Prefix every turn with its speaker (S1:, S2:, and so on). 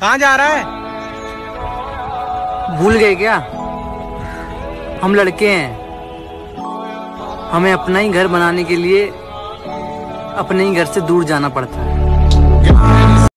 S1: कहाँ जा रहा है?
S2: भूल गए क्या? हम लड़के हैं। हमें अपना ही घर बनाने के लिए अपने ही घर से दूर जाना पड़ता है।